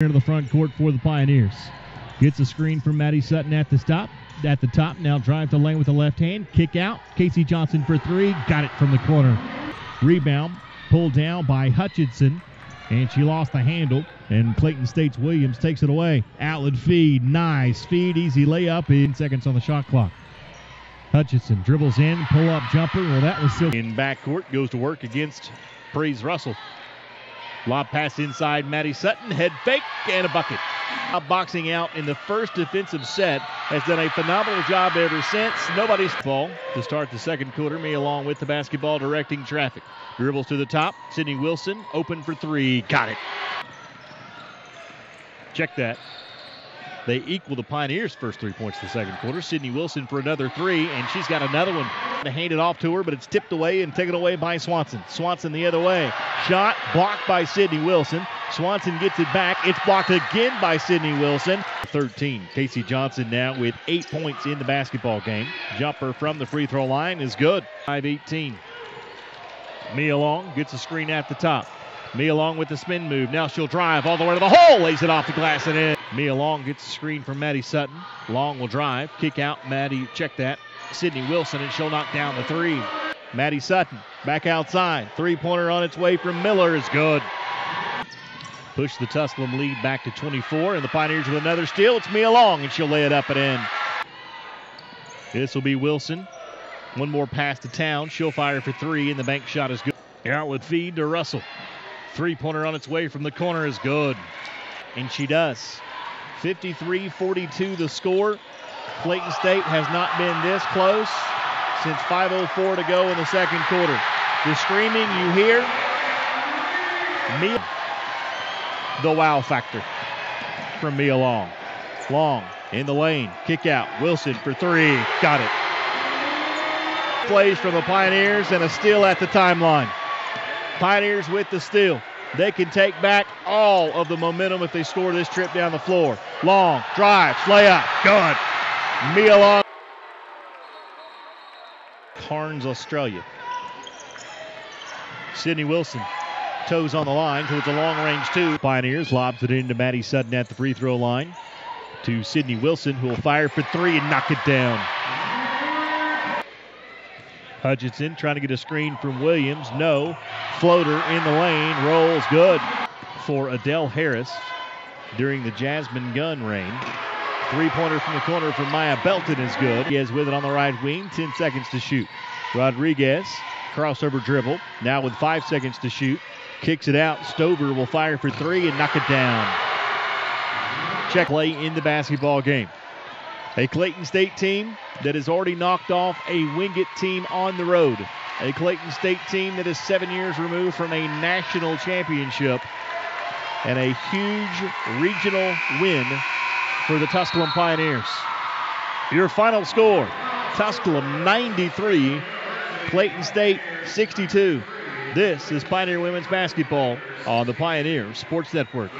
into the front court for the Pioneers. Gets a screen from Maddie Sutton at the stop. At the top, now drive to lane with the left hand. Kick out. Casey Johnson for three. Got it from the corner. Rebound pulled down by Hutchinson. And she lost the handle. And Clayton State's Williams takes it away. Outlet feed. Nice feed. Easy layup. In seconds on the shot clock. Hutchinson dribbles in. Pull up jumper. Well, that was still in backcourt. Goes to work against Praise Russell. Lob pass inside Maddie Sutton. Head fake and a bucket. Boxing out in the first defensive set has done a phenomenal job ever since. Nobody's fall to start the second quarter. Mia Long with the basketball directing traffic. Dribbles to the top. Sydney Wilson open for three. Got it. Check that. They equal the Pioneers' first three points of the second quarter. Sydney Wilson for another three, and she's got another one to hand it off to her, but it's tipped away and taken away by Swanson. Swanson the other way. Shot blocked by Sydney Wilson. Swanson gets it back. It's blocked again by Sydney Wilson. 13. Casey Johnson now with eight points in the basketball game. Jumper from the free throw line is good. 5 18. Mia Long gets a screen at the top. Mia Long with the spin move. Now she'll drive all the way to the hole. Lays it off the glass and in. Mia Long gets a screen from Maddie Sutton. Long will drive. Kick out. Maddie, check that. Sydney Wilson, and she'll knock down the three. Maddie Sutton back outside. Three pointer on its way from Miller is good. Push the Tusculum lead back to 24, and the Pioneers with another steal. It's Mia Long, and she'll lay it up and in. This will be Wilson. One more pass to town. She'll fire for three, and the bank shot is good. Outlet feed to Russell. Three pointer on its way from the corner is good. And she does. 53 42 the score. Clayton State has not been this close since 5.04 to go in the second quarter. The screaming you hear, the wow factor from Mia Long. Long in the lane, kick out. Wilson for three, got it. Plays from the Pioneers and a steal at the timeline. Pioneers with the steal. They can take back all of the momentum if they score this trip down the floor. Long, drive, layup, good. Mia. Cairns, Australia. Sydney Wilson, toes on the line towards a long range two. Pioneers lobs it into Maddie Sutton at the free throw line to Sydney Wilson, who will fire for three and knock it down. Hutchinson trying to get a screen from Williams. No. Floater in the lane. Rolls good for Adele Harris during the Jasmine gun rain. Three pointer from the corner from Maya Belton is good. He is with it on the right wing. 10 seconds to shoot. Rodriguez, crossover dribble. Now with five seconds to shoot. Kicks it out. Stover will fire for three and knock it down. Check play in the basketball game. A Clayton State team that has already knocked off a Wingate team on the road. A Clayton State team that is seven years removed from a national championship. And a huge regional win for the Tusculum Pioneers. Your final score Tusculum 93, Clayton State 62. This is Pioneer Women's Basketball on the Pioneer Sports Network.